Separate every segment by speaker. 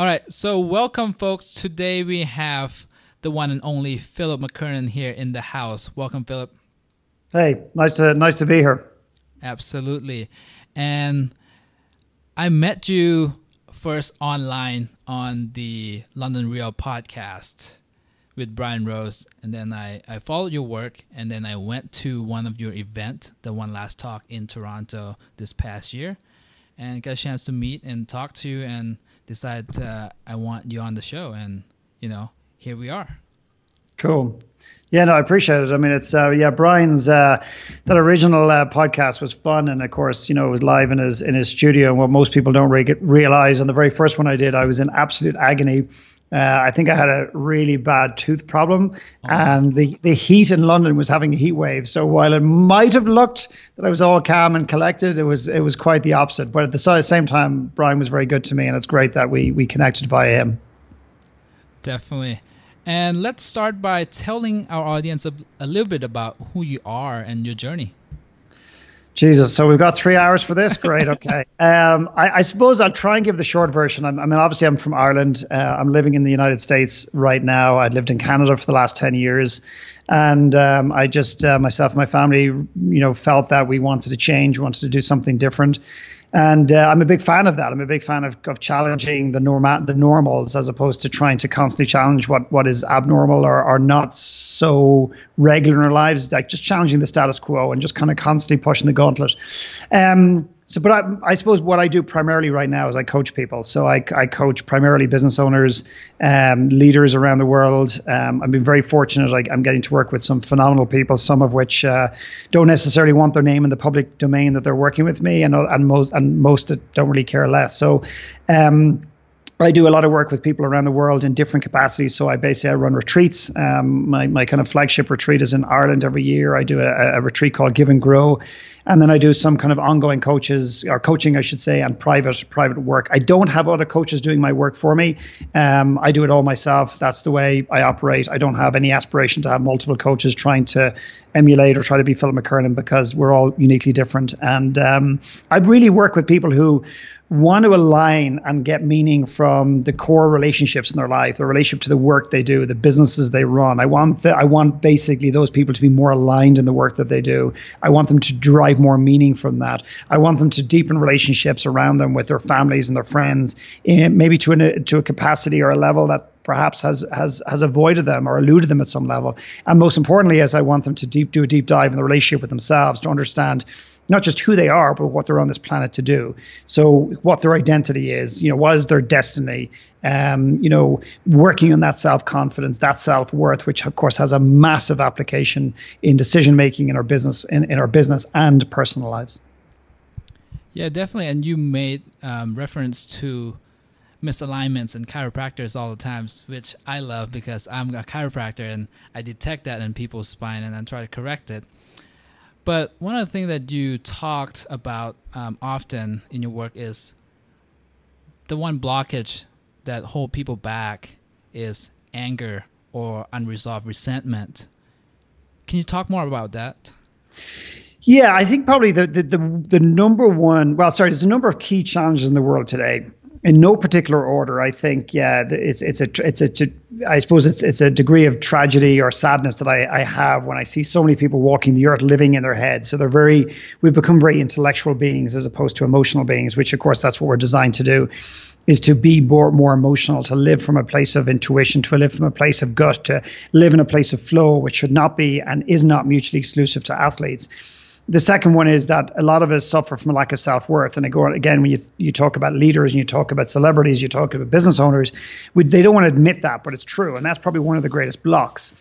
Speaker 1: All right, so welcome, folks. Today we have the one and only Philip McKernan here in the house. Welcome, Philip.
Speaker 2: Hey, nice to nice to be here.
Speaker 1: Absolutely, and I met you first online on the London Real podcast with Brian Rose, and then I, I followed your work, and then I went to one of your event, the one last talk in Toronto this past year, and got a chance to meet and talk to you, and decided uh, I want you on the show, and you know here we are.
Speaker 2: Cool. Yeah, no, I appreciate it. I mean, it's uh, yeah, Brian's uh, that original uh, podcast was fun, and of course, you know, it was live in his in his studio. And what most people don't re- realize, on the very first one I did, I was in absolute agony uh, I think I had a really bad tooth problem, oh. and the, the heat in London was having a heat wave. So while it might have looked that I was all calm and collected, it was it was quite the opposite. But at the same time, Brian was very good to me, and it's great that we we connected via him.
Speaker 1: Definitely. And let's start by telling our audience a, a little bit about who you are and your journey.
Speaker 2: Jesus, so we've got three hours for this. Great, okay. um, I, I, suppose I'll try and give the short version. I'm, i mean, obviously, I'm from Ireland. Uh, I'm living in the United States right now. I lived in Canada for the last ten years, and um, I just uh, myself and my family, you know, felt that we wanted to change, wanted to do something different, and uh, I'm a big fan of that. I'm a big fan of, of challenging the norma- the normals as opposed to trying to constantly challenge what, what is abnormal or, or not so regular in our lives. Like just challenging the status quo and just kind of constantly pushing the gauntlet. Um, so, but I, I, suppose what I do primarily right now is I coach people. So I, I coach primarily business owners, um, leaders around the world. Um, I've been very fortunate. I, am getting to work with some phenomenal people, some of which uh, don't necessarily want their name in the public domain that they're working with me, and and most and most don't really care less. So. Um, I do a lot of work with people around the world in different capacities. So I basically I run retreats. Um, my, my kind of flagship retreat is in Ireland every year. I do a, a retreat called Give and Grow, and then I do some kind of ongoing coaches or coaching, I should say, and private private work. I don't have other coaches doing my work for me. Um, I do it all myself. That's the way I operate. I don't have any aspiration to have multiple coaches trying to emulate or try to be Philip McKernan because we're all uniquely different. And um, I really work with people who want to align and get meaning from the core relationships in their life, the relationship to the work they do, the businesses they run. I want the, I want basically those people to be more aligned in the work that they do. I want them to derive more meaning from that. I want them to deepen relationships around them with their families and their friends, in, eh, maybe to an, to a capacity or a level that perhaps has has has avoided them or eluded them at some level. And most importantly, as I want them to deep do a deep dive in the relationship with themselves to understand not just who they are, but what they're on this planet to do. So, what their identity is, you know, what is their destiny? Um, you know, working on that self confidence, that self worth, which of course has a massive application in decision making in our business, in, in our business and personal lives.
Speaker 1: Yeah, definitely. And you made um, reference to misalignments and chiropractors all the times, which I love because I'm a chiropractor and I detect that in people's spine and then try to correct it. But one of the things that you talked about um, often in your work is the one blockage that hold people back is anger or unresolved resentment. Can you talk more about that?
Speaker 2: Yeah, I think probably the, the the the, number one. Well, sorry, there's a number of key challenges in the world today in no particular order, I think, yeah, it's it's a it's a I suppose it's it's a degree of tragedy or sadness that I, I have when I see so many people walking the earth living in their head. So they're very we've become very intellectual beings as opposed to emotional beings, which of course that's what we're designed to do, is to be more more emotional, to live from a place of intuition, to live from a place of gut, to live in a place of flow, which should not be and is not mutually exclusive to athletes the second one is that a lot of us suffer from a lack of self worth. And again when you you talk about leaders and you talk about celebrities, you talk about business owners, we, they don't want to admit that, but it's true, and that's probably one of the greatest blocks.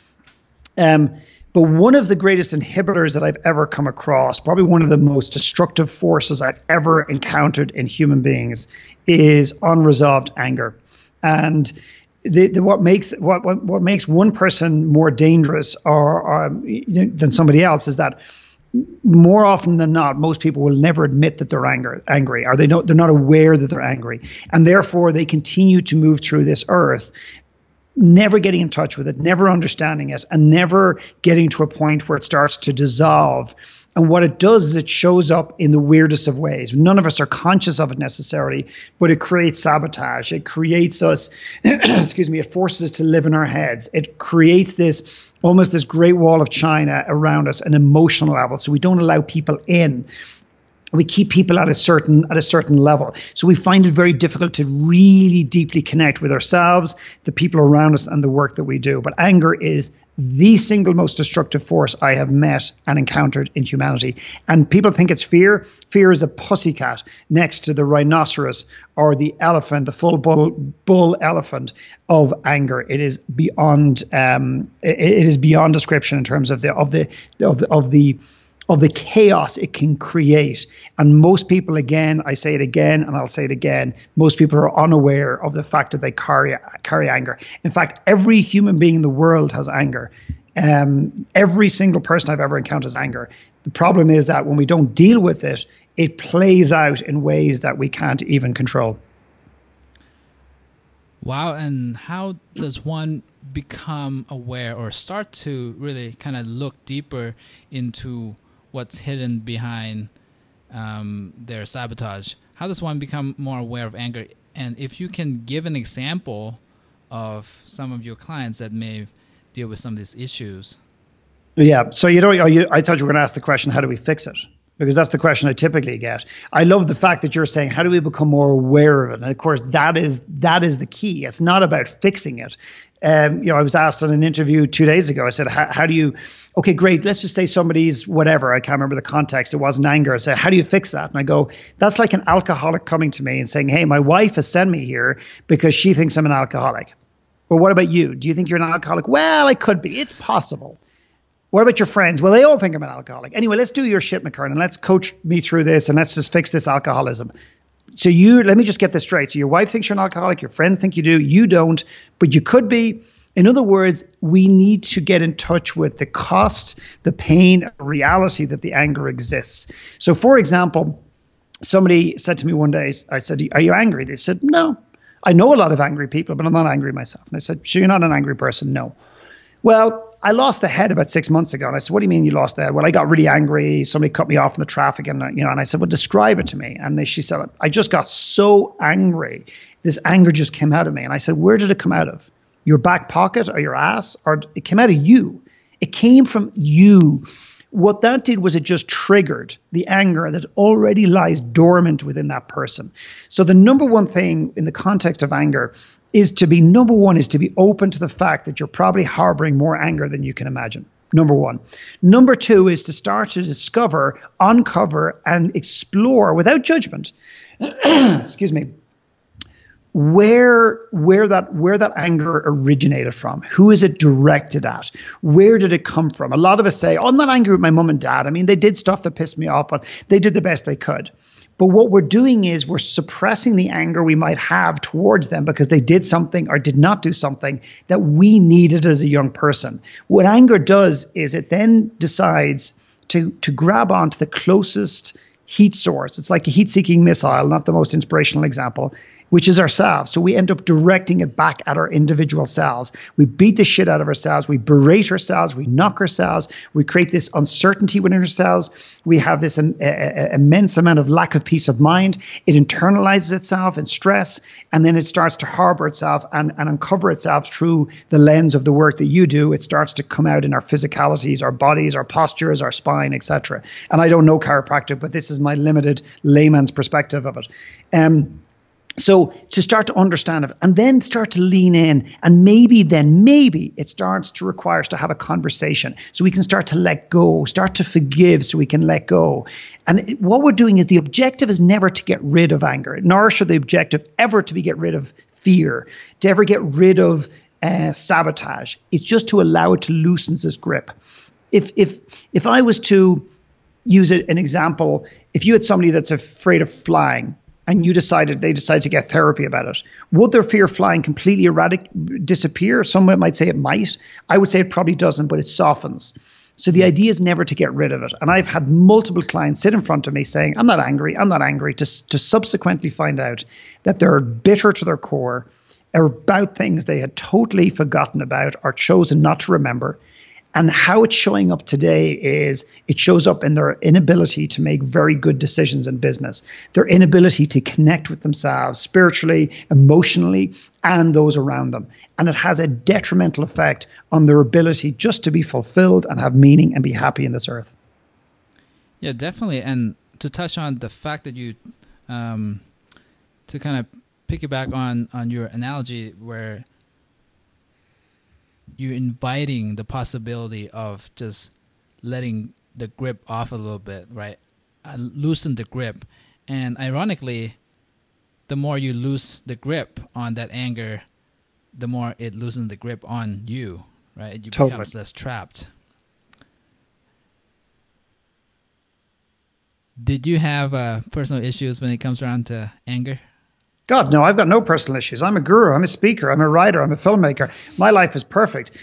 Speaker 2: Um, but one of the greatest inhibitors that I've ever come across, probably one of the most destructive forces I've ever encountered in human beings, is unresolved anger. And the, the, what makes what, what what makes one person more dangerous or, or than somebody else is that more often than not, most people will never admit that they're angry. Angry, or they don't. They're not aware that they're angry, and therefore they continue to move through this earth never getting in touch with it, never understanding it, and never getting to a point where it starts to dissolve. And what it does is it shows up in the weirdest of ways. None of us are conscious of it necessarily, but it creates sabotage. It creates us, excuse me, it forces us to live in our heads. It creates this almost this great wall of China around us, an emotional level. So we don't allow people in we keep people at a certain at a certain level. So we find it very difficult to really deeply connect with ourselves the people around us and the work that we do. But anger is the single most destructive force i have met and encountered in humanity. And people think it's fear. Fear is a pussycat next to the rhinoceros or the elephant the full bull bull elephant of anger. It is beyond um, it, it is beyond description in terms of the of the of the, of the of the chaos it can create. And most people, again, I say it again and I'll say it again, most people are unaware of the fact that they carry, carry anger. In fact, every human being in the world has anger. Um, every single person I've ever encountered has anger. The problem is that when we don't deal with it, it plays out in ways that we can't even control.
Speaker 1: Wow. And how does one become aware or start to really kind of look deeper into what's hidden behind um, their sabotage. How does one become more aware of anger? And if you can give an example of some of your clients that may deal with some of these issues.
Speaker 2: Yeah. So you know, you, I thought you were going to ask the question, how do we fix it? Because that's the question I typically get. I love the fact that you're saying, how do we become more aware of it? And of course, that is that is the key. It's not about fixing it. Um, you know, I was asked in an interview two days ago. I said, how do you okay, great. Let's just say somebody's whatever. I can't remember the context. It wasn't anger. I say, how do you fix that? And I go, that's like an alcoholic coming to me and saying, hey, my wife has sent me here because she thinks I'm an alcoholic. Well, what about you? Do you think you're an alcoholic? Well, I could be. It's possible. What about your friends? Well, they all think I'm an alcoholic. Anyway, let's do your shit, McKernan. Let's coach me through this and let's just fix this alcoholism. So you let me just get this straight. So your wife thinks you're an alcoholic, your friends think you do, you don't, but you could be in other words, we need to get in touch with the cost, the pain, reality that the anger exists. So, for example, somebody said to me one day, I said, Are you angry? They said, No. I know a lot of angry people, but I'm not angry myself. And I said, So you're not an angry person? No. Well, I lost the head about six months ago. And I said, What do you mean you lost the head? Well, I got really angry. Somebody cut me off in the traffic. And, you know, and I said, Well, describe it to me. And they, she said, I just got so angry. This anger just came out of me. And I said, Where did it come out of? your back pocket or your ass, or it came out of you. It came from you. What that did was it just triggered the anger that already lies dormant within that person. So, the number one thing in the context of anger is to be number one, is to be open to the fact that you're probably harboring more anger than you can imagine. Number one. Number two is to start to discover, uncover, and explore without judgment. excuse me where where that where that anger originated from? Who is it directed at? Where did it come from? A lot of us say oh i'm not angry with my mom and dad. I mean they did stuff that pissed me off but they did the best they could. But what we're doing is we're suppressing the anger we might have towards them because they did something or did not do something that we needed as a young person. What anger does is it then decides to to grab onto the closest heat source. It's like a heat seeking missile not the most inspirational example which is ourselves. So we end up directing it back at our individual selves. We beat the shit out of ourselves. We berate ourselves. We knock ourselves. We create this uncertainty within ourselves. We have this um, immense amount of lack of peace of mind. It internalizes itself in stress, and then it starts to harbor itself and, and uncover itself through the lens of the work that you do. It starts to come out in our physicalities, our bodies, our postures, our spine, etc. And I don't know chiropractic, but this is my limited layman's perspective of it. Um, so to start to understand it and then start to lean in and maybe then maybe it starts to require us to have a conversation. So we can start to let go start to forgive so we can let go. And what we're doing is the objective is never to get rid of anger nor should the objective ever to be get rid of fear to ever get rid of uh, sabotage. It's just to allow it to loosen its grip. If if if i was to use an example if you had somebody that's afraid of flying and you decided they decided to get therapy about it, would their fear of flying completely erratic disappear? Some might say it might. I would say it probably doesn't, but it softens. So the idea is never to get rid of it. And I've had multiple clients sit in front of me saying, I'm not angry, I'm not angry, to, to subsequently find out that they're bitter to their core about things they had totally forgotten about or chosen not to remember. And how it's showing up today is it shows up in their inability to make very good decisions in business, their inability to connect with themselves spiritually, emotionally, and those around them. And it has a detrimental effect on their ability just to be fulfilled and have meaning and be happy in this earth.
Speaker 1: Yeah, definitely. And to touch on the fact that you, um, to kind of piggyback on on your analogy where you're inviting the possibility of just letting the grip off a little bit, right? Uh, loosen the grip, and ironically, the more you lose the grip on that anger, the more it loosens the grip on you, right? You totally. becomes less trapped. Did you have uh, personal issues when it comes around to anger?
Speaker 2: God, no, I've got no personal issues. I'm a guru. I'm a speaker. I'm a writer. I'm a filmmaker. My life is perfect.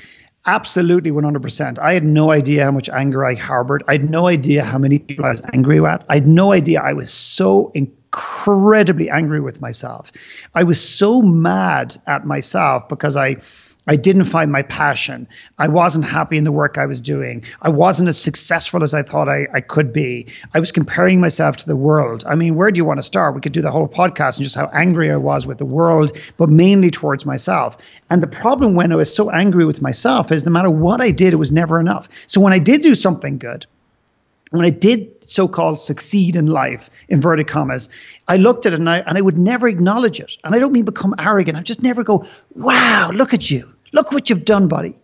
Speaker 2: Absolutely 100%. I had no idea how much anger I harbored. I had no idea how many people I was angry at. I had no idea I was so incredibly angry with myself. I was so mad at myself because I I didn't find my passion. I wasn't happy in the work I was doing. I wasn't as successful as I thought I, I could be. I was comparing myself to the world. I mean, where do you want to start? We could do the whole podcast and just how angry I was with the world, but mainly towards myself. And the problem when I was so angry with myself is no matter what I did, it was never enough. So when I did do something good, when I did so-called succeed in life, inverted commas, I looked at it and I, and I would never acknowledge it. And I don't mean become arrogant. I just never go, wow, look at you. Look what you've done, buddy.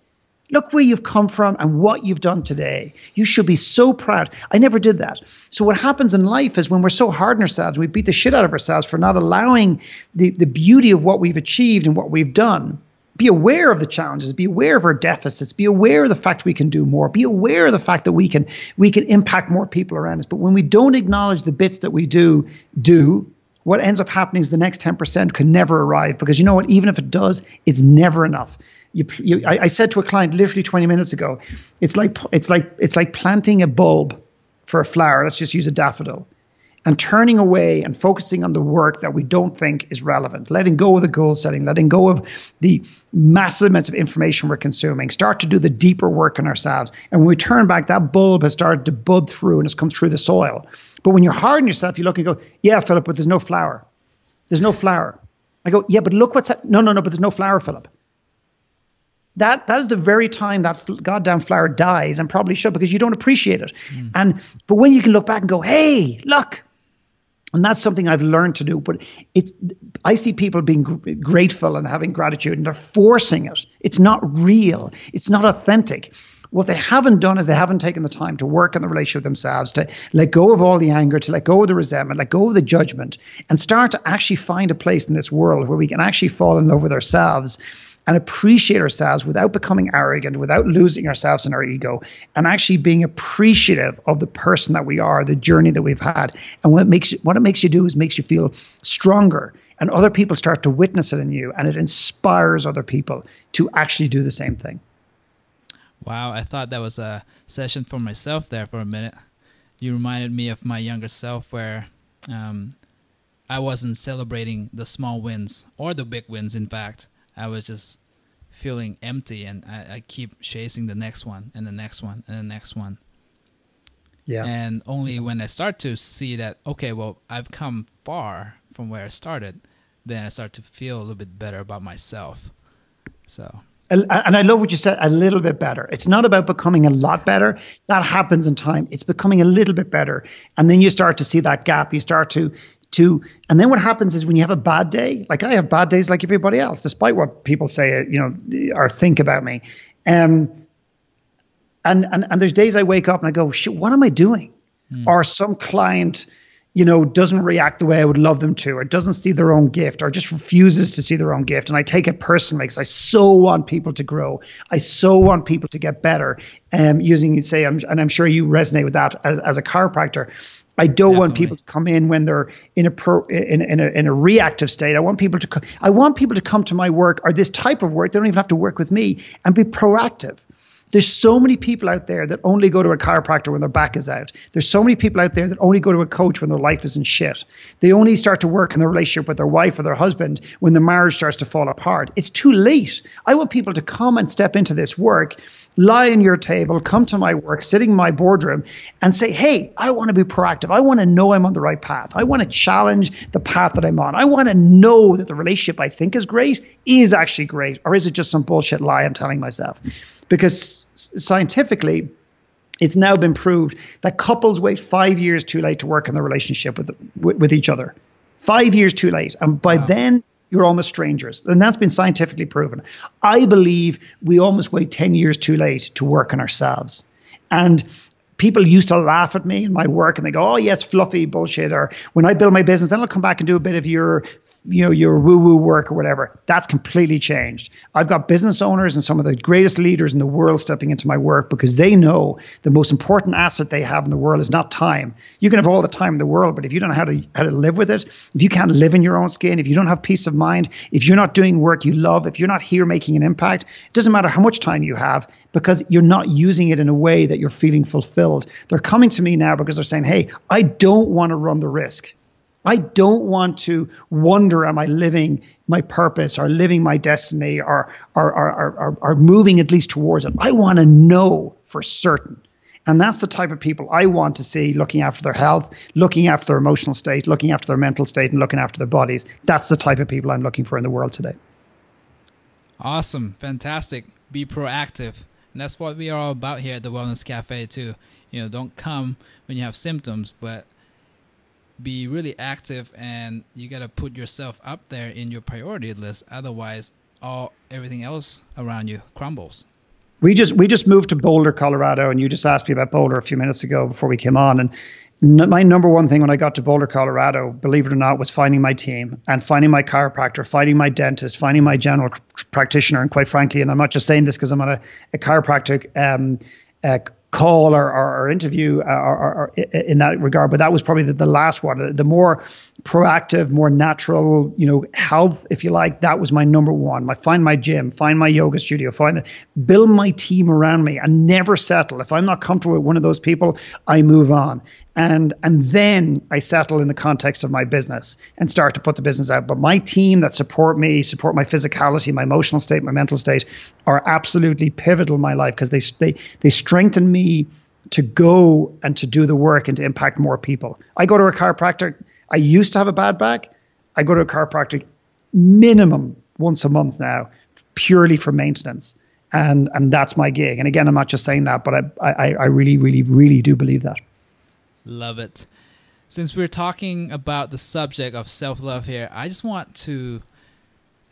Speaker 2: Look where you've come from and what you've done today. You should be so proud. I never did that. So, what happens in life is when we're so hard on ourselves, we beat the shit out of ourselves for not allowing the, the beauty of what we've achieved and what we've done. Be aware of the challenges, be aware of our deficits, be aware of the fact we can do more, be aware of the fact that we can we can impact more people around us. But when we don't acknowledge the bits that we do do, what ends up happening is the next 10% can never arrive because you know what? Even if it does, it's never enough. You, you, I, I said to a client literally 20 minutes ago, it's like it's like it's like planting a bulb for a flower. Let's just use a daffodil and turning away and focusing on the work that we don't think is relevant, letting go of the goal setting, letting go of the massive amounts of information we're consuming, start to do the deeper work on ourselves. And when we turn back, that bulb has started to bud through and has come through the soil. But when you're hard on yourself, you look and go, yeah, Philip, but there's no flower. There's no flower. I go, yeah, but look what's, that. no, no, no, but there's no flower, Philip. That that is the very time that goddamn flower dies, and probably should because you don't appreciate it. Mm. And but when you can look back and go, hey, look, and that's something I've learned to do. But it's I see people being gr- grateful and having gratitude, and they're forcing it. It's not real. It's not authentic. What they haven't done is they haven't taken the time to work on the relationship with themselves, to let go of all the anger, to let go of the resentment, let go of the judgment, and start to actually find a place in this world where we can actually fall in love with ourselves and appreciate ourselves without becoming arrogant, without losing ourselves in our ego, and actually being appreciative of the person that we are, the journey that we've had. And what it makes you, what it makes you do is makes you feel stronger, and other people start to witness it in you, and it inspires other people to actually do the same thing.
Speaker 1: Wow, I thought that was a session for myself there for a minute. You reminded me of my younger self where um, I wasn't celebrating the small wins or the big wins, in fact. I was just feeling empty and I, I keep chasing the next one and the next one and the next one. Yeah. And only when I start to see that, okay, well, I've come far from where I started, then I start to feel a little bit better about myself. So
Speaker 2: and I love what you said, a little bit better. It's not about becoming a lot better. That happens in time. It's becoming a little bit better. And then you start to see that gap. You start to to and then what happens is when you have a bad day like i have bad days like everybody else despite what people say you know or think about me. Um, and and and there's days i wake up and i go shit what am i doing? Mm. or some client you know doesn't react the way i would love them to or doesn't see their own gift or just refuses to see their own gift. And i take it personally because i so want people to grow. I so want people to get better um, using you say and i'm sure you resonate with that as, as a chiropractor I don't Definitely. want people to come in when they're in a, pro, in, in, a in a reactive state. I want people to I want people to come to my work or this type of work. They don't even have to work with me and be proactive. There's so many people out there that only go to a chiropractor when their back is out. There's so many people out there that only go to a coach when their life is in shit. They only start to work in their relationship with their wife or their husband when the marriage starts to fall apart. It's too late. I want people to come and step into this work lie on your table, come to my work, sitting in my boardroom, and say, Hey, I want to be proactive. I want to know I'm on the right path. I want to challenge the path that I'm on. I want to know that the relationship I think is great is actually great, or is it just some bullshit lie I'm telling myself? Because scientifically, it's now been proved that couples wait five years too late to work in the relationship with, with, with each other. Five years too late. And by wow. then, you're almost strangers. And that's been scientifically proven. I believe we almost wait 10 years too late to work on ourselves. And people used to laugh at me in my work and they go, oh, yeah, it's fluffy bullshit. Or when I build my business, then I'll come back and do a bit of your you know your woo woo work or whatever that's completely changed. I've got business owners and some of the greatest leaders in the world stepping into my work because they know the most important asset they have in the world is not time. You can have all the time in the world but if you don't know how to how to live with it if you can't live in your own skin if you don't have peace of mind if you're not doing work you love if you're not here making an impact it doesn't matter how much time you have because you're not using it in a way that you're feeling fulfilled. They're coming to me now because they're saying hey i don't want to run the risk I don't want to wonder, am I living my purpose or living my destiny or, or, or, or, or moving at least towards it? I want to know for certain. And that's the type of people I want to see looking after their health, looking after their emotional state, looking after their mental state, and looking after their bodies. That's the type of people I'm looking for in the world today.
Speaker 1: Awesome. Fantastic. Be proactive. And that's what we are all about here at the Wellness Cafe, too. You know, don't come when you have symptoms, but be really active and you got to put yourself up there in your priority list. Otherwise all everything else around you crumbles.
Speaker 2: We just we just moved to boulder colorado and you just asked me about boulder a few minutes ago before we came on. And my number one thing when i got to boulder colorado believe it or not was finding my team and finding my chiropractor finding my dentist finding my general practitioner. And quite frankly and i'm not just saying this because i'm on a, a chiropractic um, uh, call or, or, or interview uh, or, or, in that regard, but that was probably the, the last one. The more proactive, more natural, you know, health, if you like, that was my number one. My find my gym, find my yoga studio, find the, build my team around me, and never settle. If I'm not comfortable with one of those people, I move on and and then I settle in the context of my business and start to put the business out. But my team that support me, support my physicality, my emotional state, my mental state, are absolutely pivotal in my life because they they they strengthen me to go and to do the work and to impact more people. I go to a chiropractor. I used to have a bad back. I go to a chiropractor minimum once a month now, purely for maintenance. And and that's my gig. And again, I'm not just saying that, but I I, I really, really, really do believe that.
Speaker 1: Love it. Since we're talking about the subject of self love here, I just want to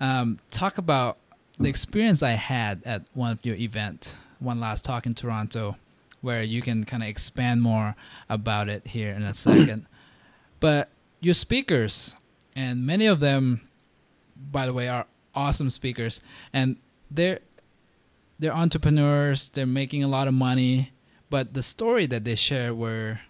Speaker 1: um, talk about the experience I had at one of your event, one last talk in Toronto, where you can kind of expand more about it here in a second. but your speakers, and many of them, by the way, are awesome speakers, and they're they're entrepreneurs. They're making a lot of money, but the story that they share were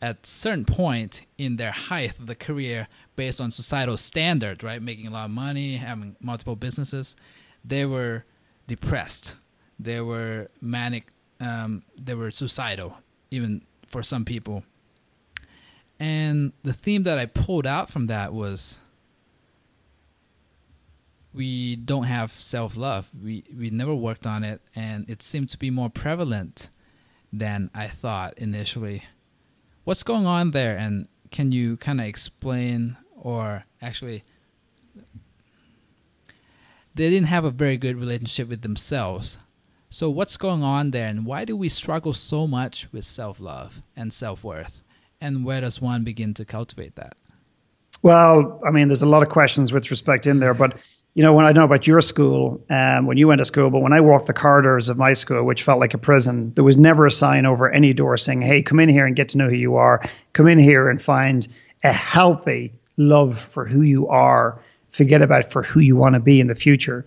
Speaker 1: at certain point in their height of the career based on societal standard, right? Making a lot of money, having multiple businesses, they were depressed. They were manic. Um, they were suicidal, even for some people. And the theme that I pulled out from that was we don't have self love. We we never worked on it, and it seemed to be more prevalent than I thought initially what's going on there? And can you kind of explain or actually they didn't have a very good relationship with themselves. So what's going on there and why do we struggle so much with self-love and self-worth? And where does one begin to cultivate that?
Speaker 2: Well i mean there's a lot of questions with respect in there but you know, when I don't know about your school, um, when you went to school, but when I walked the corridors of my school, which felt like a prison, there was never a sign over any door saying, "Hey, come in here and get to know who you are. Come in here and find a healthy love for who you are. Forget about for who you want to be in the future."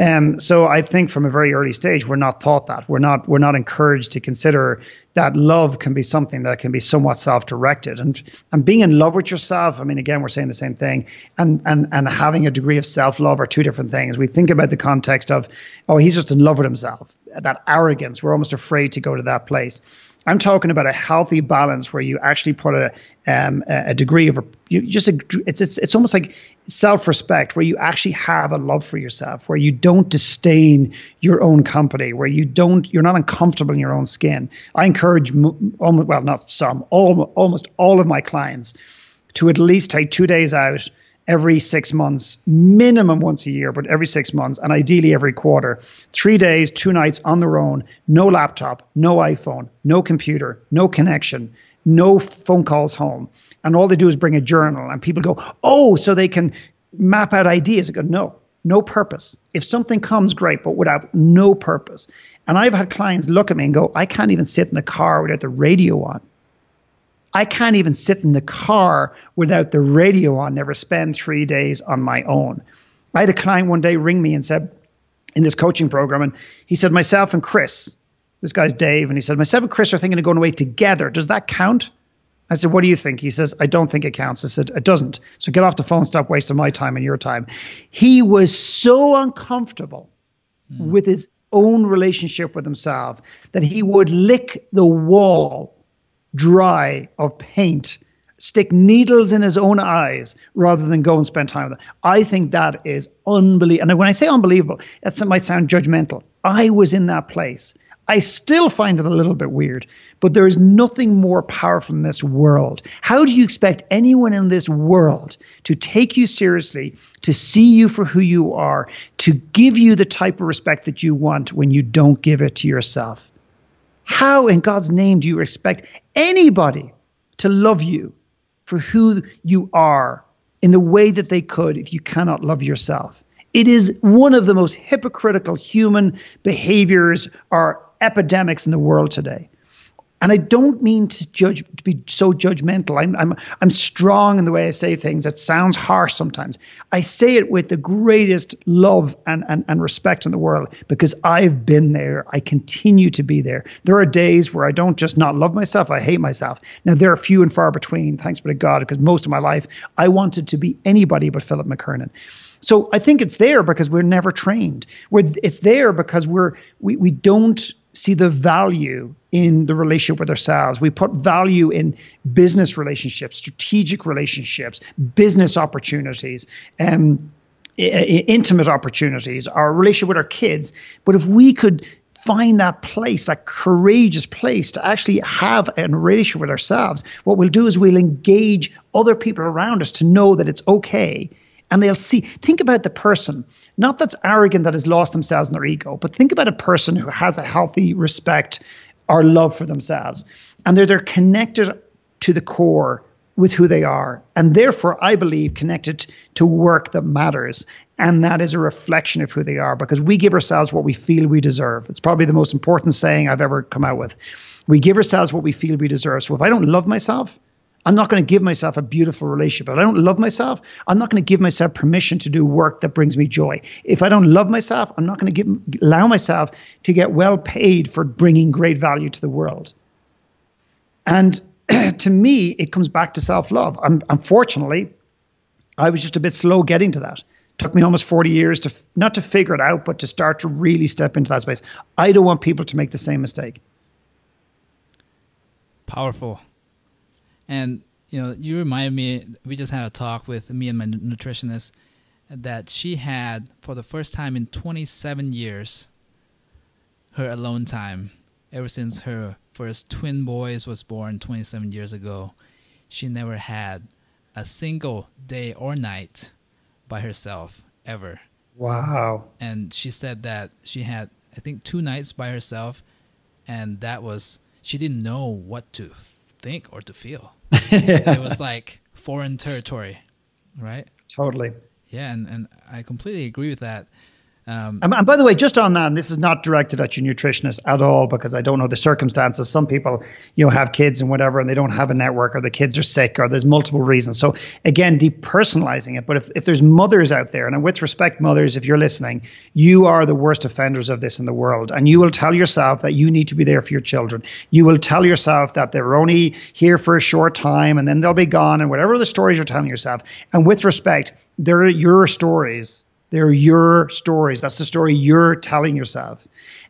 Speaker 2: Um, so I think from a very early stage, we're not taught that. We're not we're not encouraged to consider that love can be something that can be somewhat self-directed. And and being in love with yourself i mean again we're saying the same thing. And and and having a degree of self-love are two different things. We think about the context of oh he's just in love with himself. That arrogance we're almost afraid to go to that place I'm talking about a healthy balance where you actually put a um, a degree of you just a, it's it's it's almost like self-respect where you actually have a love for yourself where you don't disdain your own company where you don't you're not uncomfortable in your own skin. I encourage almost well not some all, almost all of my clients to at least take two days out every six months, minimum once a year, but every six months, and ideally every quarter. Three days, two nights on their own, no laptop, no iPhone, no computer, no connection, no phone calls home. And all they do is bring a journal, and people go, Oh, so they can map out ideas. I go, No, no purpose. If something comes, great, but without no purpose. And I've had clients look at me and go, I can't even sit in the car without the radio on. I can't even sit in the car without the radio on, never spend three days on my own. I had a client one day ring me and said, in this coaching program, and he said, myself and Chris, this guy's Dave, and he said, myself and Chris are thinking of going away together. Does that count? I said, what do you think? He says, I don't think it counts. I said, it doesn't. So get off the phone, stop wasting my time and your time. He was so uncomfortable mm. with his own relationship with himself that he would lick the wall dry of paint, stick needles in his own eyes rather than go and spend time with them. I think that is unbelievable. And when I say unbelievable, that might sound judgmental. I was in that place. I still find it a little bit weird, but there is nothing more powerful in this world. How do you expect anyone in this world to take you seriously, to see you for who you are, to give you the type of respect that you want when you don't give it to yourself? How in God's name do you expect anybody to love you for who you are in the way that they could if you cannot love yourself? It is one of the most hypocritical human behaviors or epidemics in the world today and I don't mean to judge to be so judgmental. I'm I'm I'm strong in the way I say things. It sounds harsh sometimes. I say it with the greatest love and, and, and respect in the world because I've been there. I continue to be there. There are days where I don't just not love myself, I hate myself. Now there are few and far between, thanks be to God, because most of my life I wanted to be anybody but Philip McKernan. So I think it's there because we're never trained. We're, it's there because we're we, we don't see the value in the relationship with ourselves. We put value in business relationships, strategic relationships, business opportunities, um, intimate opportunities, our relationship with our kids. But if we could find that place, that courageous place to actually have a relationship with ourselves, what we'll do is we'll engage other people around us to know that it's okay and they'll see think about the person not that's arrogant that has lost themselves in their ego but think about a person who has a healthy respect or love for themselves. And they're they're connected to the core with who they are. And therefore i believe connected to work that matters. And that is a reflection of who they are because we give ourselves what we feel we deserve. It's probably the most important saying i've ever come out with. We give ourselves what we feel we deserve. So if i don't love myself I'm not going to give myself a beautiful relationship. If I don't love myself, I'm not going to give myself permission to do work that brings me joy. If I don't love myself, I'm not going to give, allow myself to get well paid for bringing great value to the world. And to me, it comes back to self love. Unfortunately, I was just a bit slow getting to that. It took me almost 40 years to not to figure it out, but to start to really step into that space. I don't want people to make the same mistake.
Speaker 1: Powerful. And you know, you remind me. We just had a talk with me and my nutritionist that she had for the first time in 27 years her alone time ever since her first twin boys was born 27 years ago she never had a single day or night by herself ever
Speaker 2: wow
Speaker 1: and she said that she had i think two nights by herself and that was she didn't know what to think or to feel it was like foreign territory, right?
Speaker 2: Totally.
Speaker 1: Yeah, and, and I completely agree with that.
Speaker 2: Um, and, and, by the way, just on that, and this is not directed at your nutritionist at all because I don't know the circumstances. Some people, you know, have kids and whatever, and they don't have a network, or the kids are sick, or there's multiple reasons. So again, depersonalizing it. But if, if there's mothers out there, and with respect, mothers, if you're listening, you are the worst offenders of this in the world, and you will tell yourself that you need to be there for your children. You will tell yourself that they're only here for a short time, and then they'll be gone, and whatever the stories you're telling yourself. And with respect, they're your stories they're your stories. That's the story you're telling yourself.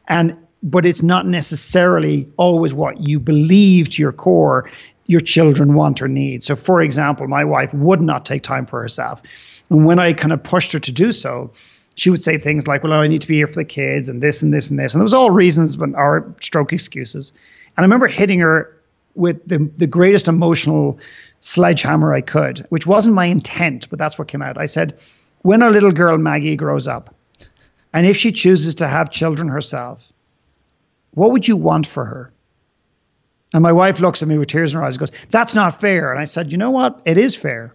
Speaker 2: And but it's not necessarily always what you believe to your core your children want or need. So for example, my wife would not take time for herself. And when I kind of pushed her to do so, she would say things like, Well, I need to be here for the kids and this and this and this. And it was all reasons but our stroke excuses. And I remember hitting her with the, the greatest emotional sledgehammer I could, which wasn't my intent, but that's what came out. I said, when our little girl Maggie grows up, and if she chooses to have children herself, what would you want for her? And my wife looks at me with tears in her eyes and goes, That's not fair. And I said, You know what? It is fair.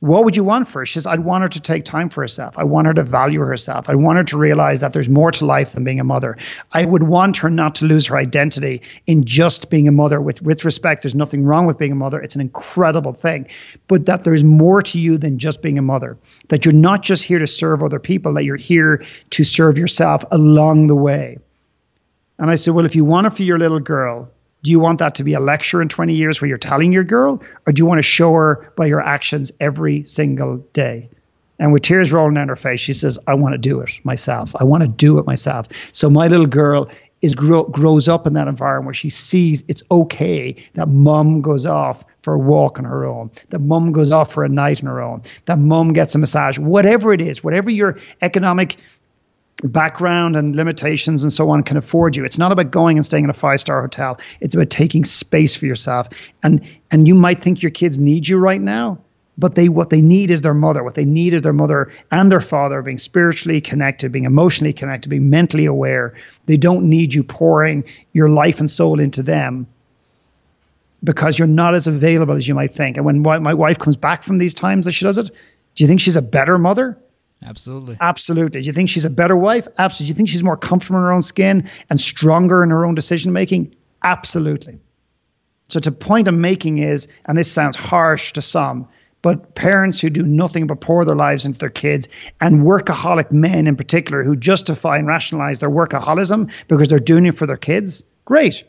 Speaker 2: What would you want for her? She says, I'd want her to take time for herself. I want her to value herself. I want her to realize that there's more to life than being a mother. I would want her not to lose her identity in just being a mother. With, with respect, there's nothing wrong with being a mother. It's an incredible thing. But that there's more to you than just being a mother. That you're not just here to serve other people, that you're here to serve yourself along the way. And I said, Well, if you want it for your little girl, do you want that to be a lecture in 20 years where you're telling your girl, or do you want to show her by your actions every single day? And with tears rolling down her face, she says, I want to do it myself. I want to do it myself. So my little girl is grow, grows up in that environment where she sees it's okay that mom goes off for a walk on her own, that mom goes off for a night on her own, that mom gets a massage, whatever it is, whatever your economic background and limitations and so on can afford you. It's not about going and staying in a five star hotel. It's about taking space for yourself. And and you might think your kids need you right now, but they what they need is their mother. What they need is their mother and their father being spiritually connected, being emotionally connected, being mentally aware. They don't need you pouring your life and soul into them because you're not as available as you might think. And when my wife comes back from these times that she does it, do you think she's a better mother?
Speaker 1: Absolutely.
Speaker 2: Absolutely. Do you think she's a better wife? Absolutely. Do you think she's more comfortable in her own skin and stronger in her own decision making? Absolutely. So, the point I'm making is, and this sounds harsh to some, but parents who do nothing but pour their lives into their kids and workaholic men in particular who justify and rationalize their workaholism because they're doing it for their kids, great.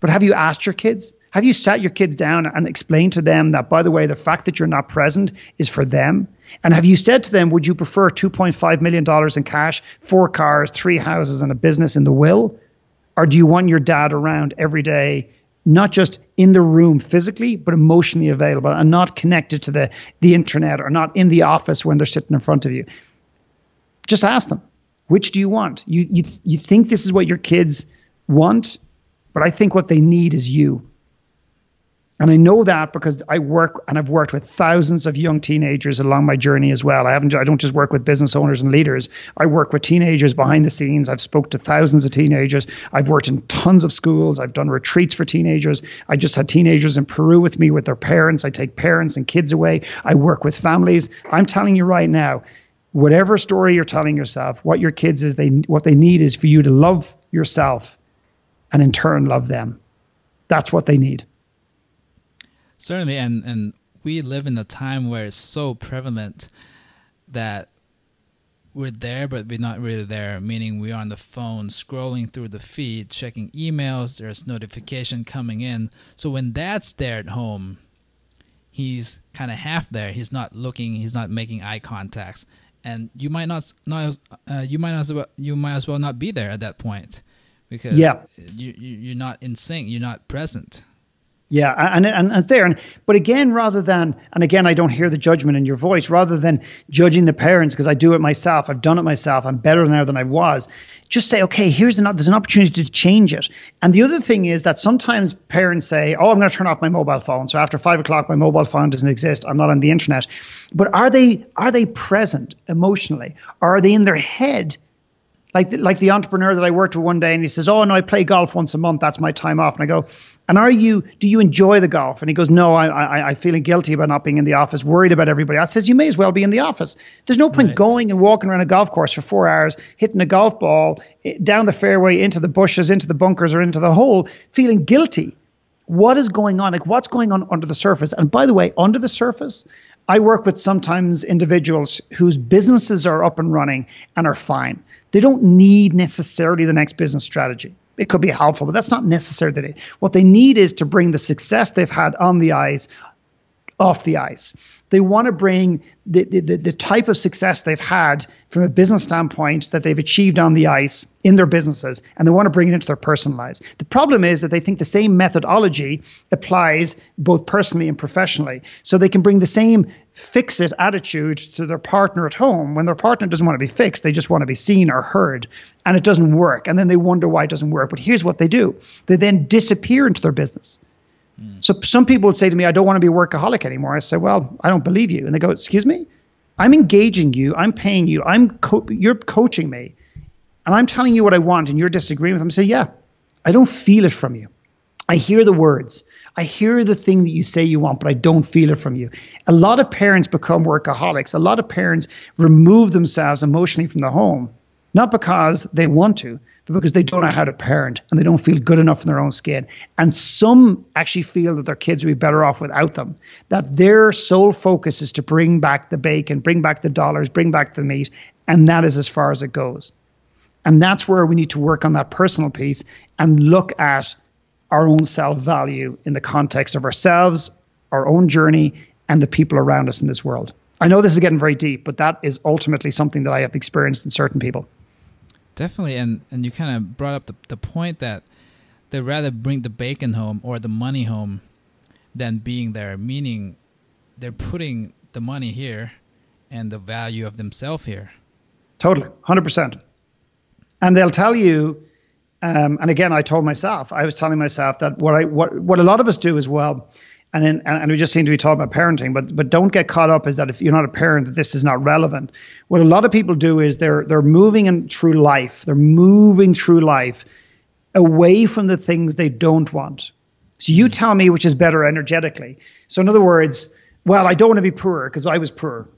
Speaker 2: But have you asked your kids? Have you sat your kids down and explained to them that, by the way, the fact that you're not present is for them? And have you said to them, would you prefer $2.5 million in cash, four cars, three houses, and a business in the will? Or do you want your dad around every day, not just in the room physically, but emotionally available and not connected to the, the internet or not in the office when they're sitting in front of you? Just ask them, which do you want? You, you, you think this is what your kids want, but I think what they need is you. And I know that because I work and I've worked with thousands of young teenagers along my journey as well. I haven't I don't just work with business owners and leaders. I work with teenagers behind the scenes. I've spoke to thousands of teenagers. I've worked in tons of schools. I've done retreats for teenagers. I just had teenagers in Peru with me with their parents. I take parents and kids away. I work with families. I'm telling you right now, whatever story you're telling yourself, what your kids is they what they need is for you to love yourself and in turn love them. That's what they need.
Speaker 1: Certainly, and and we live in a time where it's so prevalent that we're there, but we're not really there. Meaning, we're on the phone, scrolling through the feed, checking emails. There's notification coming in. So when Dad's there at home, he's kind of half there. He's not looking. He's not making eye contacts, and you might not, not uh, you might as well, you might as well not be there at that point because yeah. you, you you're not in sync. You're not present.
Speaker 2: Yeah, and, and, and there. And, but again, rather than, and again, I don't hear the judgment in your voice, rather than judging the parents because I do it myself, I've done it myself, I'm better now than I was. Just say, okay, here's an, there's an opportunity to change it. And the other thing is that sometimes parents say, oh, I'm going to turn off my mobile phone. So after five o'clock, my mobile phone doesn't exist. I'm not on the internet. But are they, are they present emotionally? Or are they in their head like the, like the entrepreneur that I worked with one day, and he says, "Oh no, I play golf once a month. That's my time off." And I go, "And are you? Do you enjoy the golf?" And he goes, "No, I I I feeling guilty about not being in the office, worried about everybody." I says, "You may as well be in the office. There's no point right. going and walking around a golf course for four hours, hitting a golf ball eh, down the fairway into the bushes, into the bunkers, or into the hole, feeling guilty." What is going on? Like, what's going on under the surface? And by the way, under the surface, I work with sometimes individuals whose businesses are up and running and are fine. They don't need necessarily the next business strategy. It could be helpful, but that's not necessary necessarily what they need is to bring the success they've had on the ice off the ice. They want to bring the, the, the type of success they've had from a business standpoint that they've achieved on the ice in their businesses, and they want to bring it into their personal lives. The problem is that they think the same methodology applies both personally and professionally. So they can bring the same fix it attitude to their partner at home when their partner doesn't want to be fixed, they just want to be seen or heard, and it doesn't work. And then they wonder why it doesn't work. But here's what they do they then disappear into their business. Mm. So some people would say to me, I don't want to be a workaholic anymore. I say, well, I don't believe you. And they go, excuse me? I'm engaging you. I'm paying you. I'm co- you're coaching me. And I'm telling you what I want and you're disagreeing with them. I say, yeah, I don't feel it from you. I hear the words. I hear the thing that you say you want, but I don't feel it from you. A lot of parents become workaholics. A lot of parents remove themselves emotionally from the home not because they want to, but because they don't know how to parent and they don't feel good enough in their own skin. And some actually feel that their kids would be better off without them, that their sole focus is to bring back the bacon, bring back the dollars, bring back the meat, and that is as far as it goes. And that's where we need to work on that personal piece and look at our own self value in the context of ourselves, our own journey, and the people around us in this world. I know this is getting very deep, but that is ultimately something that I have experienced in certain people.
Speaker 1: Definitely, and and you kind of brought up the the point that they rather bring the bacon home or the money home than being there. Meaning, they're putting the money here and the value of themselves here.
Speaker 2: Totally, hundred percent. And they'll tell you, um, and again, I told myself, I was telling myself that what I what what a lot of us do as well and and we just seem to be talking about parenting, but but don't get caught up is that if you're not a parent that this is not relevant. What a lot of people do is they're they're moving in through life, they're moving through life away from the things they don't want. So you tell me which is better energetically. So in other words, well, I don't want to be poor because I was poor.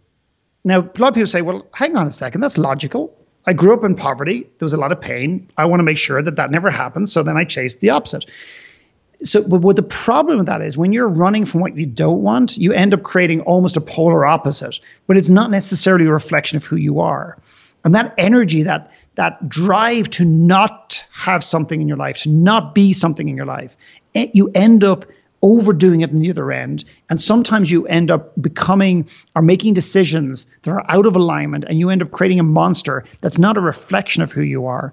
Speaker 2: Now a lot of people say, well, hang on a second, that's logical. I grew up in poverty. There was a lot of pain. I want to make sure that that never happens. So then I chased the opposite so but what the problem with that is when you're running from what you don't want you end up creating almost a polar opposite but it's not necessarily a reflection of who you are. And that energy that that drive to not have something in your life to not be something in your life eh, you end up overdoing it on the other end. And sometimes you end up becoming or making decisions that are out of alignment and you end up creating a monster that's not a reflection of who you are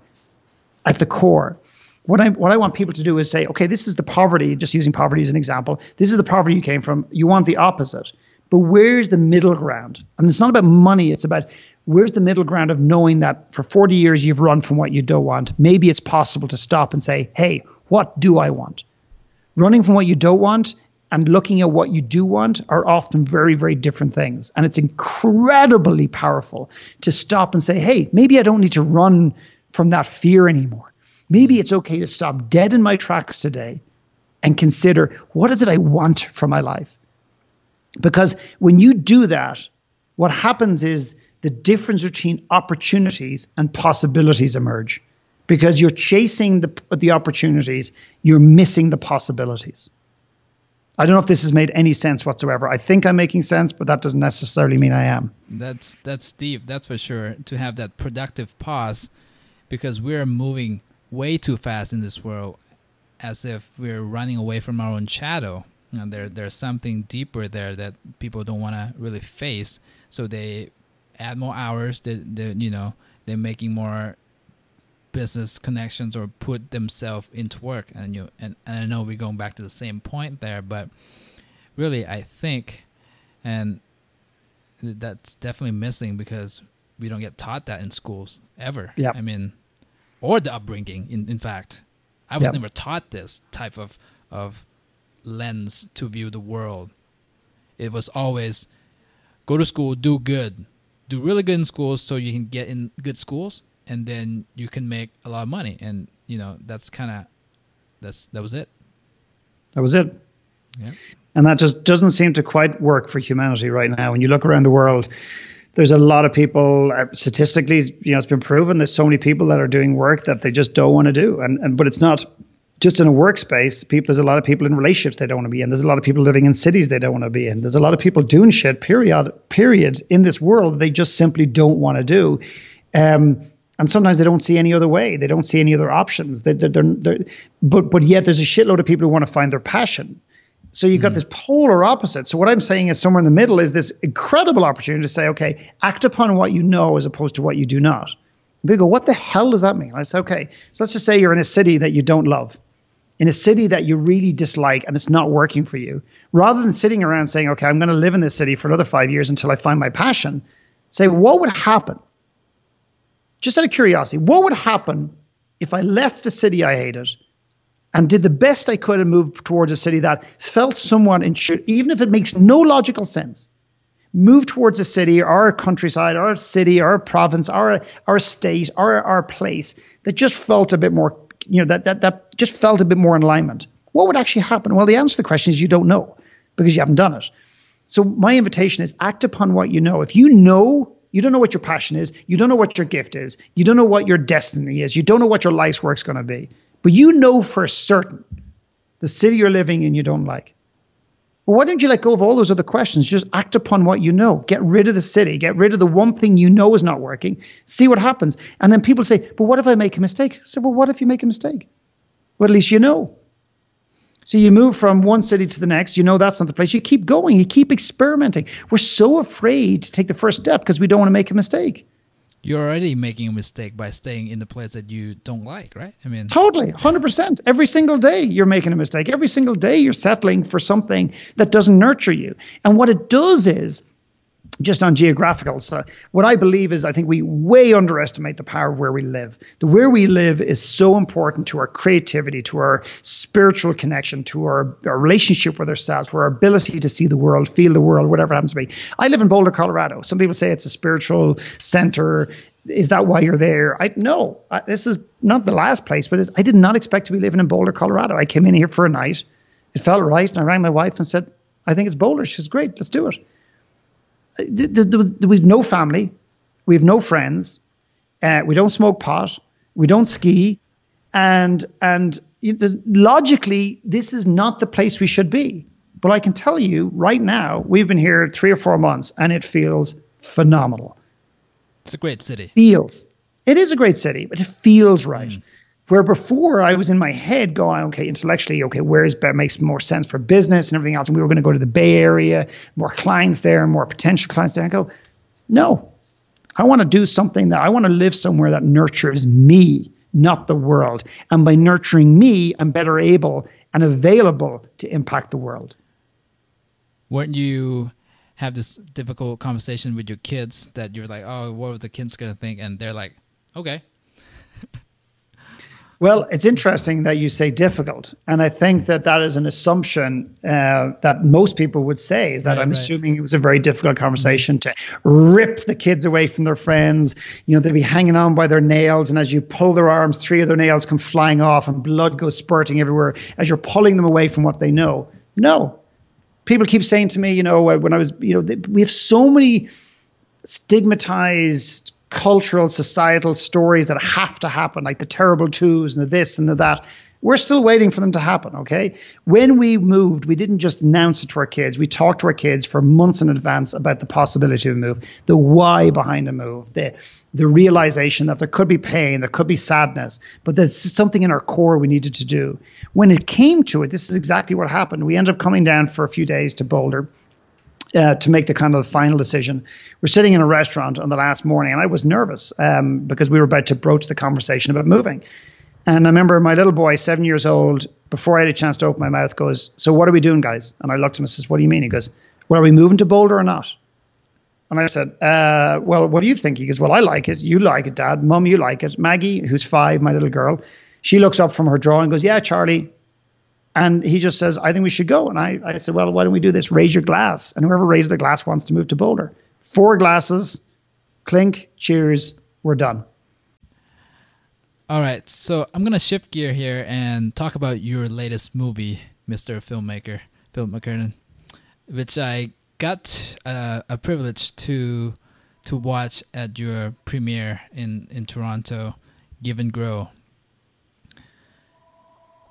Speaker 2: at the core what I what I want people to do is say, okay, this is the poverty, just using poverty as an example. This is the poverty you came from. You want the opposite. But where's the middle ground? And it's not about money, it's about where's the middle ground of knowing that for 40 years you've run from what you don't want. Maybe it's possible to stop and say, hey, what do I want? Running from what you don't want and looking at what you do want are often very, very different things. And it's incredibly powerful to stop and say, hey, maybe I don't need to run from that fear anymore. Maybe it's okay to stop dead in my tracks today and consider what is it I want for my life? Because when you do that, what happens is the difference between opportunities and possibilities emerge. Because you're chasing the, the opportunities, you're missing the possibilities. I don't know if this has made any sense whatsoever. I think I'm making sense, but that doesn't necessarily mean I am.
Speaker 1: That's that's deep. That's for sure. To have that productive pause, because we're moving way too fast in this world, as if we're running away from our own shadow. You know, there there's something deeper there that people don't want to really face, so they add more hours. They, they you know they're making more business connections or put themselves into work. And you and, and I know we're going back to the same point there, but really I think, and that's definitely missing because we don't get taught that in schools ever.
Speaker 2: Yeah.
Speaker 1: I mean, or the upbringing. In in fact, I was yep. never taught this type of of lens to view the world. It was always go to school, do good, do really good in schools, so you can get in good schools, and then you can make a lot of money. And you know that's kind of that's that was it.
Speaker 2: That was it.
Speaker 1: Yeah.
Speaker 2: And that just doesn't seem to quite work for humanity right now. When you look around the world, there's a lot of people uh, statistically you know it's been proven there's so many people that are doing work that they just don't want to do. And, and but it's not just in a workspace people there's a lot of people in relationships they don't want to be in. There's a lot of people living in cities they don't want to be in. There's a lot of people doing shit period period in this world they just simply don't want to do. Um, and sometimes they don't see any other way. They don't see any other options. They, they're, they're, they're, but but yet there's a shitload of people who want to find their passion so you've got mm. this polar opposite. So what I'm saying is somewhere in the middle is this incredible opportunity to say, okay, act upon what you know as opposed to what you do not. And people go, what the hell does that mean? I say, okay, so let's just say you're in a city that you don't love, in a city that you really dislike and it's not working for you. Rather than sitting around saying, okay, I'm going to live in this city for another five years until I find my passion, say, what would happen? Just out of curiosity, what would happen if I left the city I hated and did the best I could and moved towards a city that felt somewhat insured, even if it makes no logical sense. Move towards a city or a countryside or a city or a province or a, state or, or a place that just felt a bit more, you know, that, that, that just felt a bit more alignment. What would actually happen? Well, the answer to the question is you don't know because you haven't done it. So my invitation is act upon what you know. If you know you don't know what your passion is, you don't know what your gift is, you don't know what your destiny is, you don't know what your life's work's going to be but you know for certain the city you're living in you don't like. Well, why don't you let go of all those other questions? Just act upon what you know. Get rid of the city. Get rid of the one thing you know is not working. See what happens. And then people say, but what if I make a mistake? I say, well, what if you make a mistake? Well, at least you know. So you move from one city to the next. You know that's not the place. You keep going. You keep experimenting. We're so afraid to take the first step because we don't want to make a mistake
Speaker 1: you're already making a mistake by staying in the place that you don't like, right? I mean,
Speaker 2: totally, 100%. Every single day you're making a mistake. Every single day you're settling for something that doesn't nurture you. And what it does is just on geographical. So what I believe is I think we way underestimate the power of where we live. The where we live is so important to our creativity, to our spiritual connection, to our, our relationship with ourselves, for our ability to see the world, feel the world, whatever happens to be. I live in Boulder, Colorado. Some people say it's a spiritual center. Is that why you're there? I no. I, this is not the last place, but I did not expect to be living in Boulder, Colorado. I came in here for a night. It felt right, and I rang my wife and said, "I think it's Boulder." She's great. Let's do it there was, there was no family. We have no friends. Uh, we don't smoke pot. We don't ski. And and logically, this is not the place we should be. But I can tell you right now, we've been here three or four months, and it feels phenomenal.
Speaker 1: It's a great city.
Speaker 2: Feels. It is a great city, but it feels right. Mm. Where before I was in my head going, okay, intellectually, okay, where is better makes more sense for business and everything else, and we were going to go to the Bay Area, more clients there, more potential clients there. I go, no, I want to do something that I want to live somewhere that nurtures me, not the world. And by nurturing me, I'm better able and available to impact the world.
Speaker 1: Weren't you have this difficult conversation with your kids that you're like, oh, what are the kids going to think? And they're like, okay.
Speaker 2: Well, it's interesting that you say difficult, and I think that that is an assumption uh, that most people would say. Is that right, I'm right. assuming it was a very difficult conversation to rip the kids away from their friends. You know, they'd be hanging on by their nails, and as you pull their arms, three of their nails come flying off, and blood goes spurting everywhere as you're pulling them away from what they know. No, people keep saying to me, you know, when I was, you know, we have so many stigmatized cultural, societal stories that have to happen, like the terrible twos and the this and the that. We're still waiting for them to happen, okay? When we moved, we didn't just announce it to our kids. We talked to our kids for months in advance about the possibility of a move, the why behind a move, the the realization that there could be pain, there could be sadness, but there's something in our core we needed to do. When it came to it, this is exactly what happened. We ended up coming down for a few days to Boulder uh, to make the kind of final decision. We're sitting in a restaurant on the last morning, and I was nervous um, because we were about to broach the conversation about moving. And I remember my little boy, seven years old, before I had a chance to open my mouth, goes, "So what are we doing, guys?" And I looked at him and says, "What do you mean?" He goes, "Well, are we moving to Boulder or not?" And I said, uh, "Well, what do you think?" He goes, "Well, I like it. You like it, Dad. Mum, you like it. Maggie, who's five, my little girl, she looks up from her drawing, goes, "Yeah, Charlie, and he just says, I think we should go. And I, I said, Well, why don't we do this? Raise your glass. And whoever raised the glass wants to move to Boulder. Four glasses, clink, cheers, we're done.
Speaker 1: All right, so I'm gonna shift gear here and talk about your latest movie, Mr. Filmmaker, Phil McKernan, which I got uh, a privilege to to watch at your premiere in in Toronto, Give and Grow.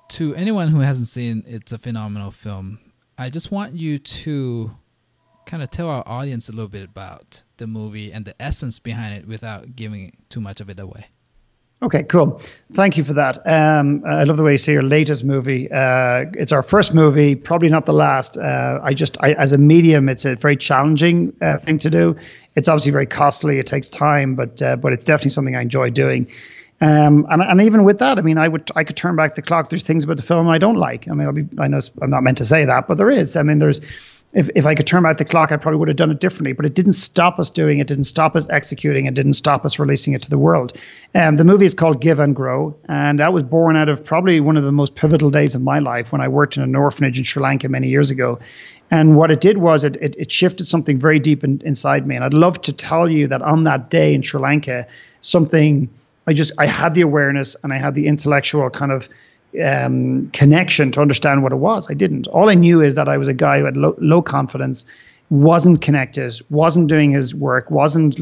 Speaker 1: To anyone who hasn't seen, it's a phenomenal film. I just want you to kind of tell our audience a little bit about the movie and the essence behind it without giving too much of it away.
Speaker 2: Okay, cool. Thank you for that. Um, I love the way you say your latest movie. Uh, it's our first movie, probably not the last. Uh, I just, I, as a medium, it's a very challenging uh, thing to do. It's obviously very costly. It takes time, but uh, but it's definitely something I enjoy doing. Um, and, and even with that, I mean, I would I could turn back the clock. There's things about the film I don't like. I mean, be, I know I'm not meant to say that, but there is. I mean, there's if, if I could turn back the clock, I probably would have done it differently. But it didn't stop us doing it, didn't stop us executing, it didn't stop us releasing it to the world. Um, the movie is called Give and Grow, and that was born out of probably one of the most pivotal days of my life when I worked in an orphanage in Sri Lanka many years ago. And what it did was it, it, it shifted something very deep in, inside me. And I'd love to tell you that on that day in Sri Lanka, something I just I had the awareness and I had the intellectual kind of um, connection to understand what it was. I didn't. All I knew is that I was a guy who had low, low confidence, wasn't connected, wasn't doing his work, wasn't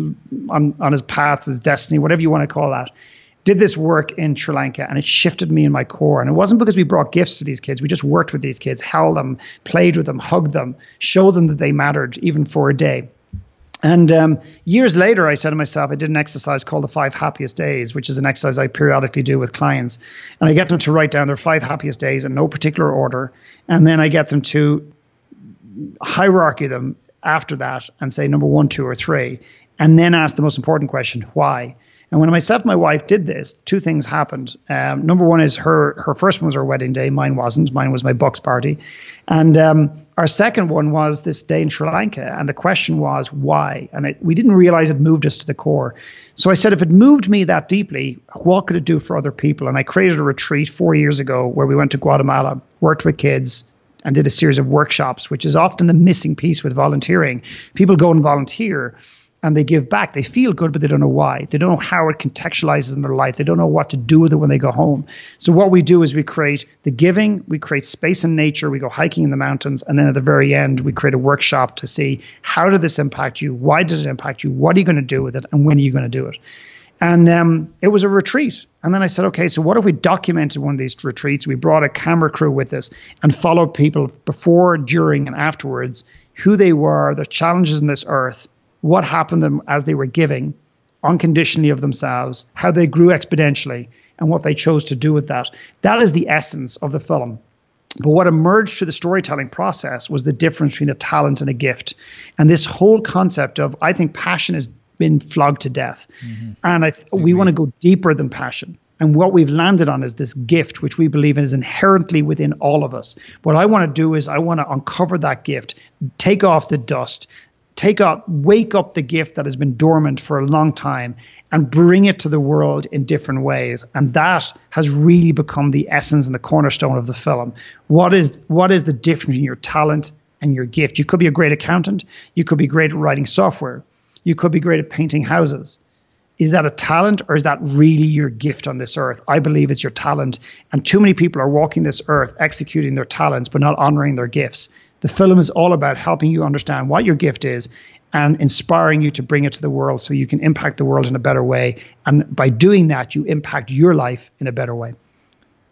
Speaker 2: on, on his path, his destiny, whatever you want to call that. Did this work in Sri Lanka and it shifted me in my core. And it wasn't because we brought gifts to these kids. We just worked with these kids, held them, played with them, hugged them, showed them that they mattered even for a day. And um, years later, I said to myself, I did an exercise called the five happiest days, which is an exercise I periodically do with clients. And I get them to write down their five happiest days in no particular order. And then I get them to hierarchy them after that and say number one, two, or three. And then ask the most important question, why? And when myself and my wife did this, two things happened. Um, number one is her her first one was her wedding day. Mine wasn't. Mine was my bucks party. And um, our second one was this day in Sri Lanka. And the question was why? And it, we didn't realize it moved us to the core. So I said, if it moved me that deeply, what could it do for other people? And I created a retreat four years ago where we went to Guatemala, worked with kids, and did a series of workshops, which is often the missing piece with volunteering. People go and volunteer and they give back. They feel good, but they don't know why. They don't know how it contextualizes in their life. They don't know what to do with it when they go home. So what we do is we create the giving, we create space in nature, we go hiking in the mountains, and then at the very end we create a workshop to see how did this impact you? Why did it impact you? What are you going to do with it? And when are you going to do it? And um, it was a retreat. And then I said, okay, so what if we documented one of these retreats? We brought a camera crew with us and followed people before, during, and afterwards, who they were, their challenges in this earth, what happened to them as they were giving unconditionally of themselves, how they grew exponentially, and what they chose to do with that. That is the essence of the film. But what emerged through the storytelling process was the difference between a talent and a gift. And this whole concept of, I think passion has been flogged to death. Mm-hmm. And I th- we want to go deeper than passion. And what we've landed on is this gift, which we believe is inherently within all of us. What I want to do is I want to uncover that gift, take off the dust, take up, wake up the gift that has been dormant for a long time and bring it to the world in different ways. And that has really become the essence and the cornerstone of the film. What is what is the difference between your talent and your gift? You could be a great accountant, you could be great at writing software, you could be great at painting houses. Is that a talent or is that really your gift on this earth? I believe it's your talent. And too many people are walking this earth executing their talents but not honoring their gifts. The film is all about helping you understand what your gift is and inspiring you to bring it to the world so you can impact the world in a better way. And by doing that, you impact your life in a better way.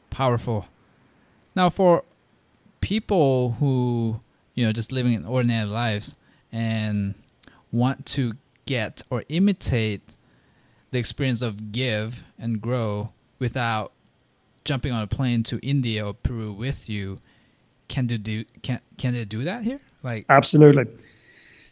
Speaker 1: Powerful. Now, for people who, you know, just living in ordinary lives and want to get or imitate the experience of give and grow without jumping on a plane to India or Peru with you, can they do can can they do that here? Like
Speaker 2: absolutely.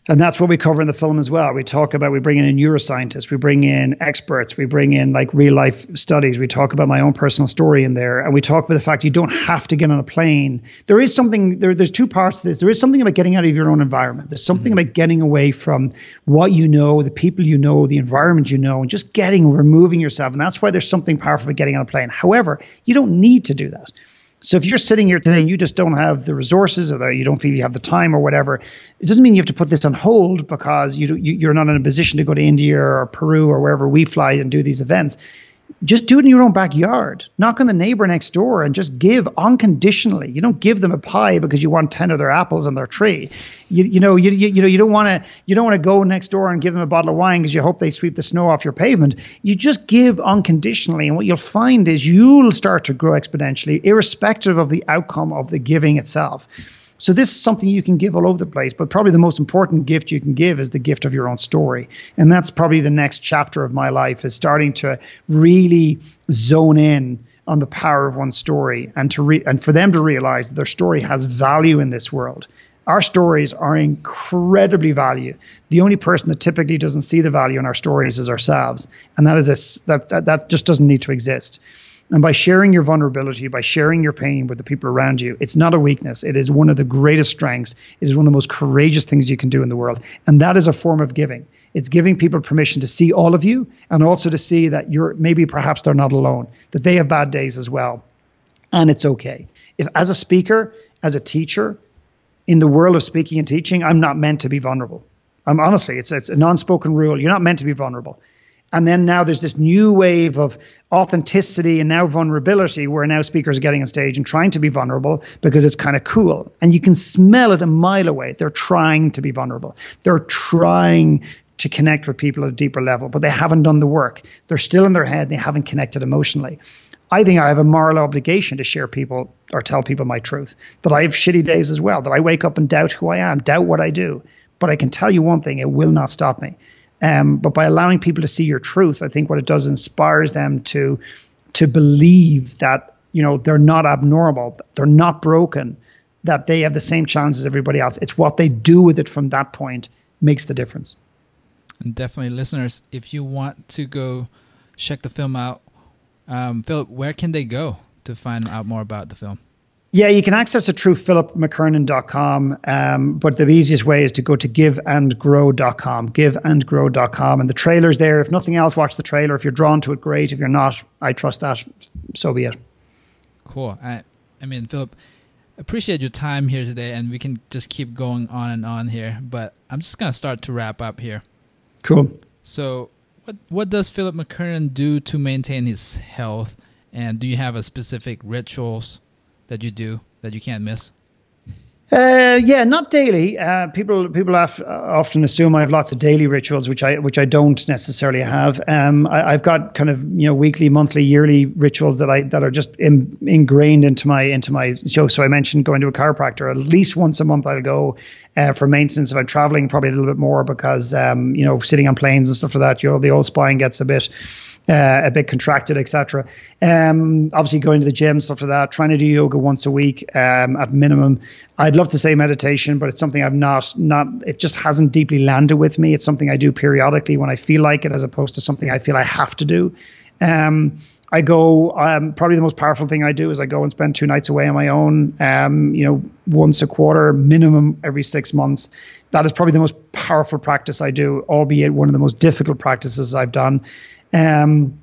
Speaker 2: And that's what we cover in the film as well. We talk about we bring in neuroscientists, we bring in experts, we bring in like real life studies. We talk about my own personal story in there, and we talk about the fact you don't have to get on a plane. There is something there. There's two parts to this. There is something about getting out of your own environment. There's something mm-hmm. about getting away from what you know, the people you know, the environment you know, and just getting removing yourself. And that's why there's something powerful about getting on a plane. However, you don't need to do that. So if you're sitting here today and you just don't have the resources or you don't feel you have the time or whatever, it doesn't mean you have to put this on hold because you, you you're not in a position to go to India or Peru or wherever we fly and do these events. Just do it in your own backyard. Knock on the neighbor next door and just give unconditionally. You don't give them a pie because you want ten of their apples on their tree. You, you know you, you, you know you don't want to you don't want to go next door and give them a bottle of wine because you hope they sweep the snow off your pavement. You just give unconditionally, and what you'll find is you'll start to grow exponentially, irrespective of the outcome of the giving itself. So this is something you can give all over the place, but probably the most important gift you can give is the gift of your own story. And that's probably the next chapter of my life is starting to really zone in on the power of one story and to re- and for them to realize that their story has value in this world. Our stories are incredibly valuable. The only person that typically doesn't see the value in our stories is ourselves, and that is a, that, that that just doesn't need to exist. And by sharing your vulnerability, by sharing your pain with the people around you, it's not a weakness. It is one of the greatest strengths. It is one of the most courageous things you can do in the world. And that is a form of giving. It's giving people permission to see all of you and also to see that you're maybe perhaps they're not alone, that they have bad days as well. And it's okay. If as a speaker, as a teacher, in the world of speaking and teaching, I'm not meant to be vulnerable. I'm honestly, it's it's a non-spoken rule. You're not meant to be vulnerable. And then now there's this new wave of authenticity and now vulnerability where now speakers are getting on stage and trying to be vulnerable because it's kind of cool. And you can smell it a mile away. They're trying to be vulnerable. They're trying to connect with people at a deeper level, but they haven't done the work. They're still in their head. They haven't connected emotionally. I think I have a moral obligation to share people or tell people my truth. That I have shitty days as well. That I wake up and doubt who I am, doubt what I do. But I can tell you one thing: it will not stop me. Um, but by allowing people to see your truth, I think what it does inspires them to to believe that you know they're not abnormal, they're not broken, that they have the same chance as everybody else. It's what they do with it from that point makes the difference.
Speaker 1: And definitely, listeners, if you want to go check the film out, um, Philip, where can they go to find out more about the film?
Speaker 2: Yeah, you can access it through philipmckernan.com, um, but the easiest way is to go to giveandgrow.com, giveandgrow.com, and the trailer's there. If nothing else, watch the trailer. If you're drawn to it, great. If you're not, I trust that. So be it.
Speaker 1: Cool. I, I mean, Philip, appreciate your time here today, and we can just keep going on and on here. But I'm just gonna start to wrap up here.
Speaker 2: Cool.
Speaker 1: So, what what does Philip McKernan do to maintain his health, and do you have a specific rituals? That you do that you can't miss?
Speaker 2: Uh, yeah, not daily. Uh, people people have, uh, often assume I have lots of daily rituals, which I which I don't necessarily have. Um, I, have got kind of you know weekly, monthly, yearly rituals that I that are just in, ingrained into my into my show. So I mentioned going to a chiropractor at least once a month. I'll go uh, for maintenance. If I'm traveling, probably a little bit more because um, you know sitting on planes and stuff like that. You know the old spine gets a bit uh, a bit contracted, etc. Um, obviously, going to the gym, stuff like that. Trying to do yoga once a week um, at minimum. I'd love to say meditation, but it's something I've not not. It just hasn't deeply landed with me. It's something I do periodically when I feel like it, as opposed to something I feel I have to do. Um, I go. Um, probably the most powerful thing I do is I go and spend two nights away on my own. Um, you know, once a quarter, minimum every six months. That is probably the most powerful practice I do, albeit one of the most difficult practices I've done. Um,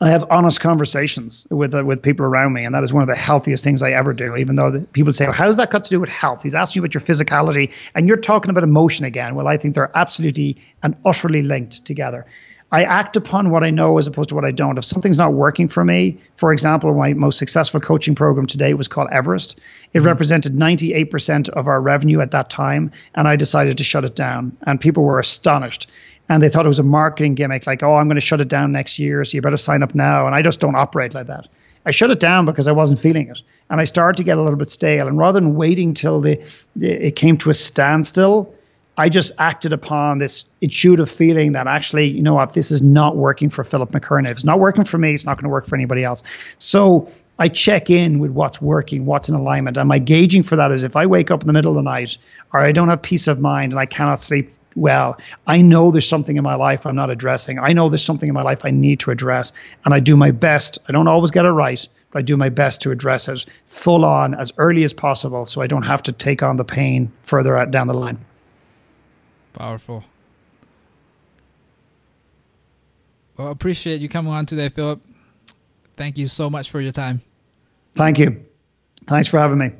Speaker 2: I have honest conversations with uh, with people around me, and that is one of the healthiest things I ever do. Even though the, people say, well, "How's that got to do with health?" He's asking you about your physicality, and you're talking about emotion again. Well, I think they're absolutely and utterly linked together. I act upon what I know as opposed to what I don't. If something's not working for me, for example, my most successful coaching program today was called Everest. It mm-hmm. represented 98% of our revenue at that time, and I decided to shut it down. And people were astonished and they thought it was a marketing gimmick, like, oh, I'm going to shut it down next year, so you better sign up now. And I just don't operate like that. I shut it down because I wasn't feeling it, and I started to get a little bit stale. And rather than waiting till the, the it came to a standstill, I just acted upon this intuitive feeling that actually, you know what, this is not working for Philip McKernan. If it's not working for me, it's not going to work for anybody else. So I check in with what's working, what's in alignment. And my gauging for that is if I wake up in the middle of the night or I don't have peace of mind and I cannot sleep well. I know there's something in my life I'm not addressing. I know there's something in my life I need to address. And I do my best. I don't always get it right, but I do my best to address it full on as early as possible so I don't have to take on the pain further out down the line.
Speaker 1: Powerful. Well, appreciate you coming on today, Philip. Thank you so much for your time.
Speaker 2: Thank you. Thanks for having me.